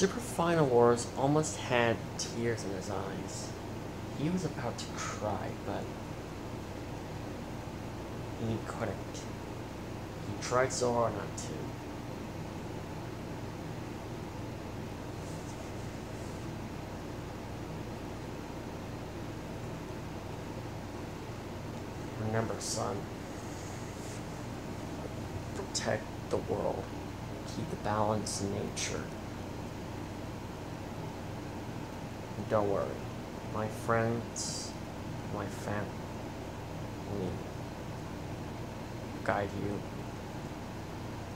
Super Final Wars almost had tears in his eyes. He was about to cry, but he couldn't. He tried so hard not to. Remember, son. Protect the world. Keep the balance in nature. And don't worry. My friends, my family, guide you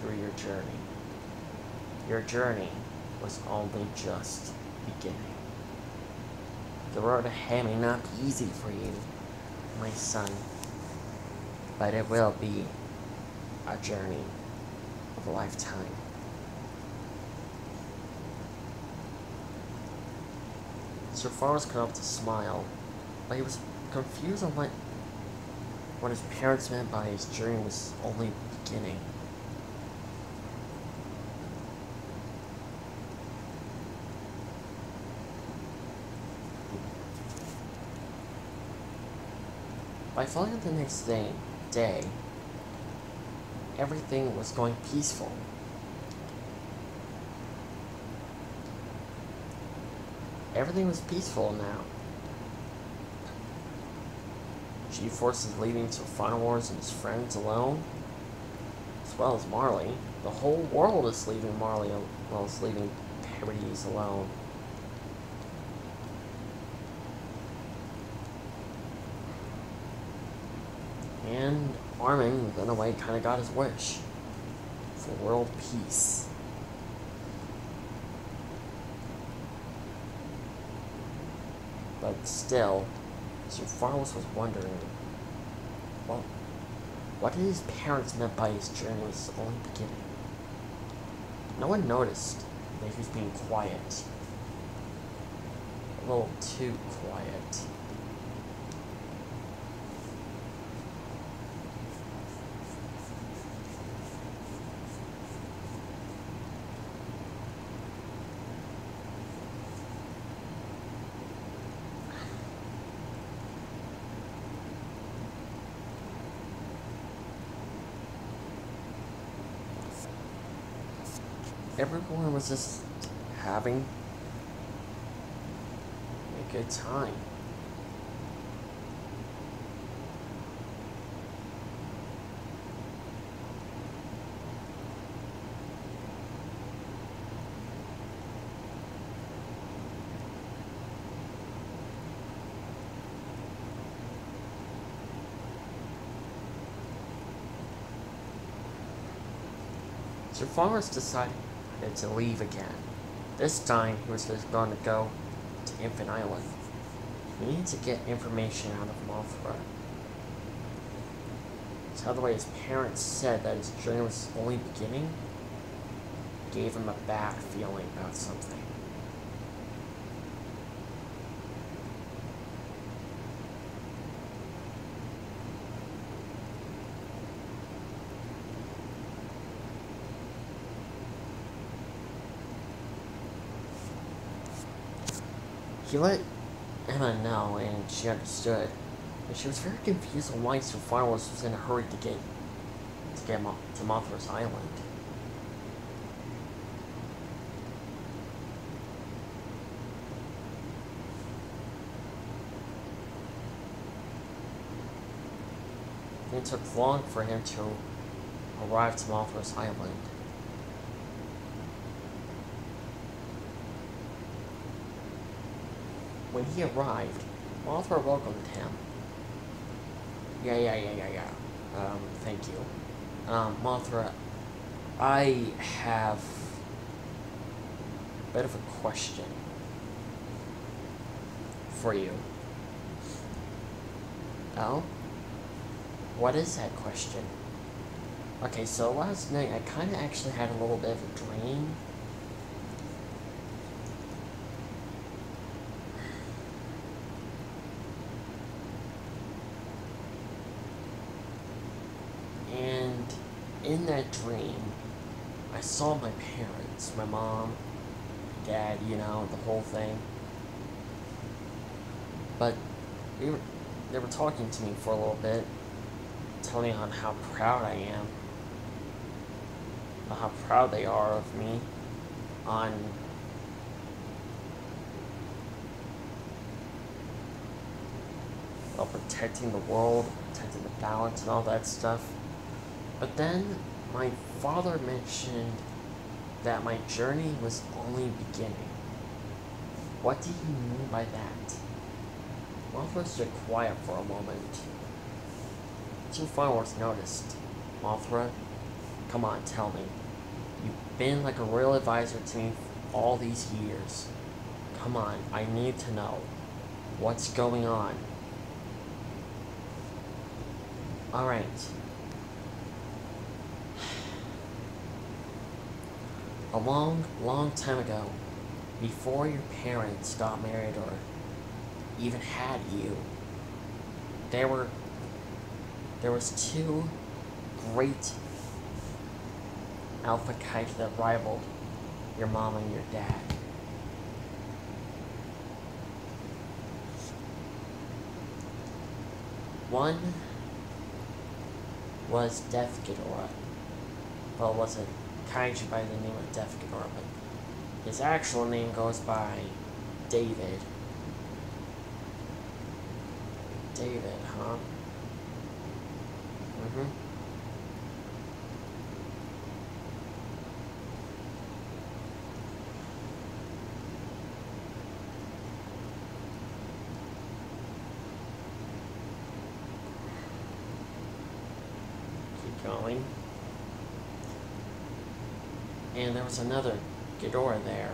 through your journey. Your journey was only just beginning. The road ahead may not be easy for you, my son, but it will be a journey of a lifetime. Sir Forrest could help to smile, but he was confused on what what his parents meant by his journey was only beginning. By falling the next day, day, everything was going peaceful. Everything was peaceful now. G-Force is leaving to Final Wars and his friends alone, as well as Marley. The whole world is leaving Marley, well as leaving Paradis alone. And Armin, in a way, kind of got his wish for world peace. But still, Sir Farless was wondering, well, what did his parents meant by his journey was only beginning? No one noticed that he was being quiet. A little too quiet. Everyone was just having a good time. Sir Farmers decided to leave again. This time, he was just going to go to Infant Island. He needed to get information out of Mothra. So the way his parents said that his journey was only beginning gave him a bad feeling about something. He let Emma know, and she understood. But she was very confused on why Sir Firewalls was in a hurry to get to get Mo to Mothra's island. It took long for him to arrive to Mothra's island. When he arrived, Mothra welcomed him. Yeah, yeah, yeah, yeah, yeah. Um, thank you. Um, Mothra, I have a bit of a question for you. Oh? What is that question? Okay, so last night I kind of actually had a little bit of a dream in that dream, I saw my parents, my mom, dad, you know, the whole thing. But we were, they were talking to me for a little bit, telling me on how proud I am, how proud they are of me, on protecting the world, protecting the balance, and all that stuff. But then my father mentioned that my journey was only beginning. What did he mean by that? Mothra stood quiet for a moment. Two fireworks noticed. Mothra, come on, tell me. You've been like a royal advisor to me all these years. Come on, I need to know. What's going on? Alright. A long, long time ago, before your parents got married or even had you, there were there was two great alpha kites that rivaled your mom and your dad. One was Death Ghidorah. Well, it was a kaiju by the name of Death Ghidorah, but his actual name goes by David. David, huh? Mm-hmm. Keep going. And there was another Ghidorah there.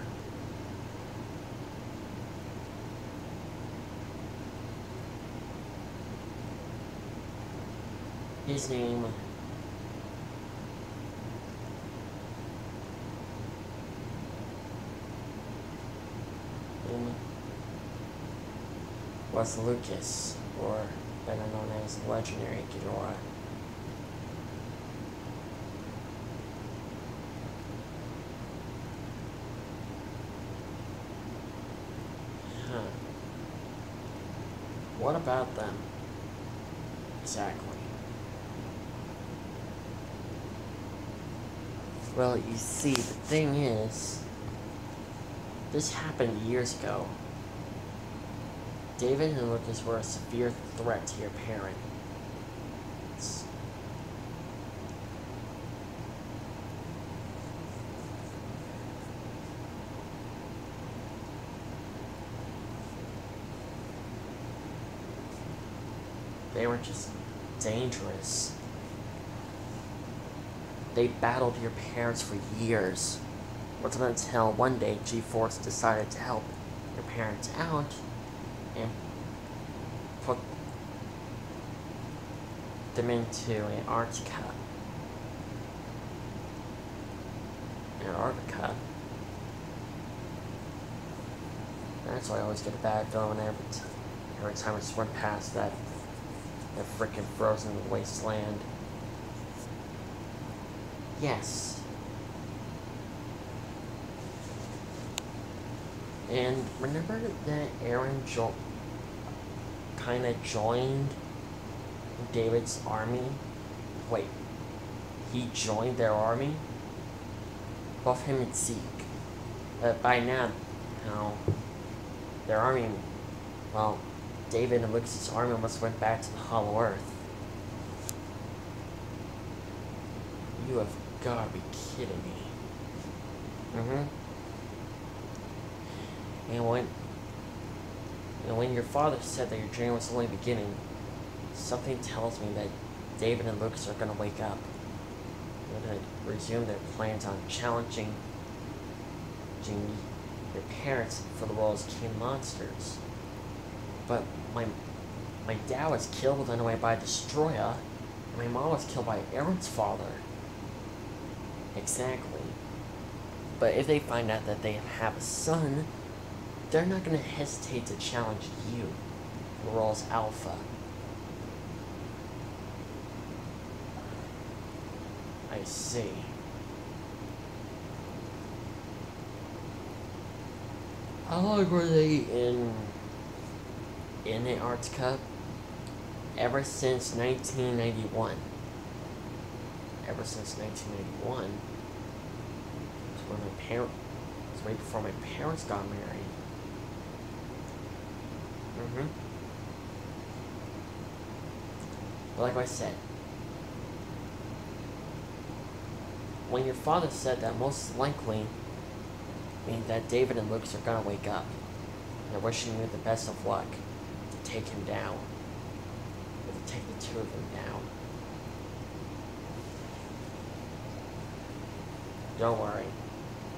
His name was Lucas, or better known as Legendary Ghidorah. Huh. What about them? Exactly. Well, you see, the thing is, this happened years ago. David and Lucas were a severe threat to your parents. They were just dangerous. They battled your parents for years. Wasn't until one day G-Force decided to help your parents out and put them into Antarctica. Antarctica. That's why I always get a bad feeling every, every time I swim past that, that freaking frozen wasteland. Yes. And remember that Eren jo- kind of joined David's army? Wait, he joined their army? Both him and Zeke. But by now, you know, their army, well, David and Lucas' army almost went back to the Hollow Earth. You have gotta be kidding me. Mm-hmm. And when and when your father said that your journey was only beginning, something tells me that David and Lucas are gonna wake up. They're gonna resume their plans on challenging your parents for the role as king monsters. But my my dad was killed anyway by a destroyer, and my mom was killed by Eren's father. Exactly. But if they find out that they have a son, they're not going to hesitate to challenge you, Roll's Alpha. I see. how long were they in in the Arts Cup? Ever since 1991. Ever since 1991. It's when my parents, it's right before my parents got married. Mm-hmm. But like I said, when your father said that most likely means that David and Lucas are gonna wake up. They're wishing you the best of luck take him down. To take the two of them down. Don't worry.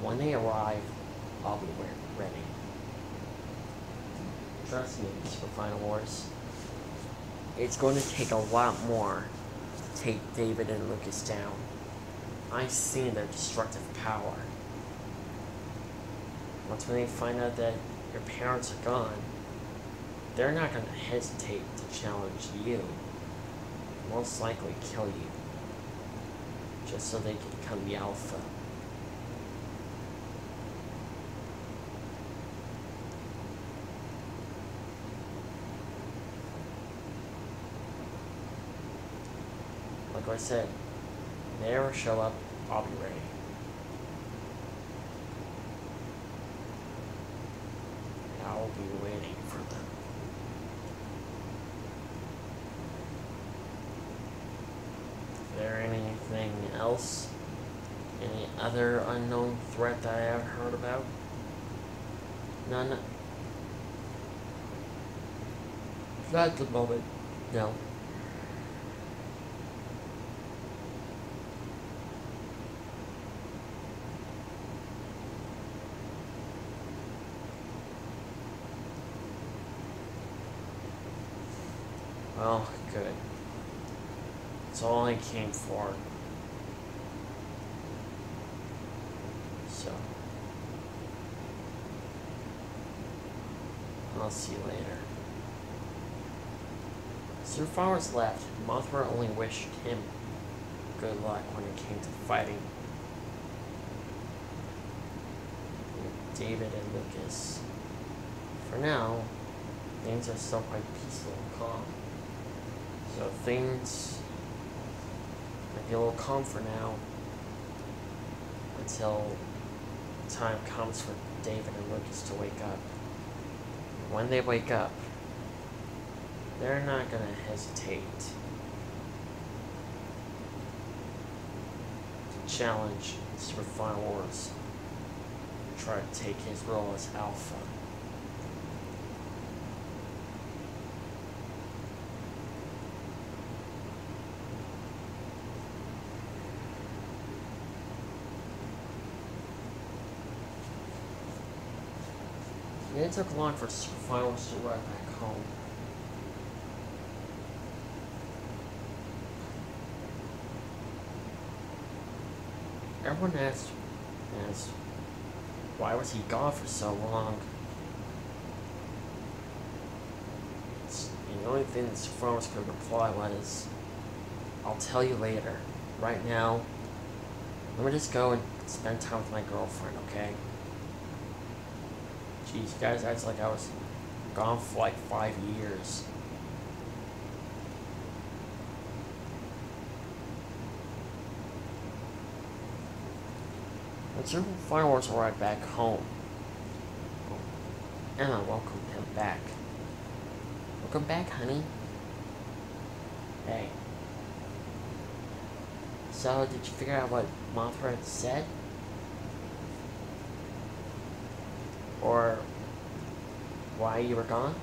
When they arrive, I'll be ready. Trust me, Super Final Wars. It's going to take a lot more to take David and Lucas down. I've seen their destructive power. Once when they find out that your parents are gone, they're not going to hesitate to challenge you. Most likely kill you. Just so they can become the alpha. Like I said, they ever show up, I'll be ready. And I will be waiting for them. Is there anything else? Any other unknown threat that I haven't heard about? None? Not at the moment. No. Well, good. That's all I came for. So. I'll see you later. Sir Flowers left. Mothra only wished him good luck when it came to fighting David and Lucas. For now, things are still quite peaceful and calm. So things might be a little calm for now until time comes for David and Lucas to wake up. When they wake up, they're not gonna hesitate to challenge Final Wars, try to take his role as Alpha. Took long for Finals to arrive back home. Everyone asked, asked, why was he gone for so long? It's- the only thing that Finals could reply was, I'll tell you later. Right now, let me just go and spend time with my girlfriend, okay? Jeez, guys act like I was gone for like five years. When Super Final Wars arrived back home, oh, Emma welcomed him back. Welcome back, honey. Hey. So, did you figure out what Mothra said? Or why you were gone?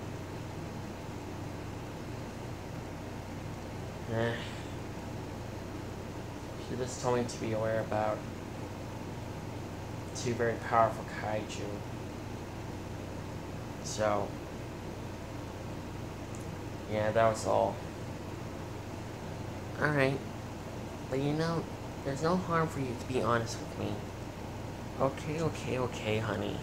Eh. She just told me to be aware about two very powerful kaiju. So, yeah, that was all. Alright. But you know, there's no harm for you to be honest with me. Okay, okay, okay, honey.